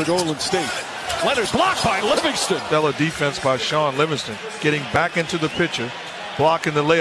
for Golden State. Leonard blocked by Livingston. Stellar defense by Shaun Livingston, getting back into the pitcher, blocking the layup.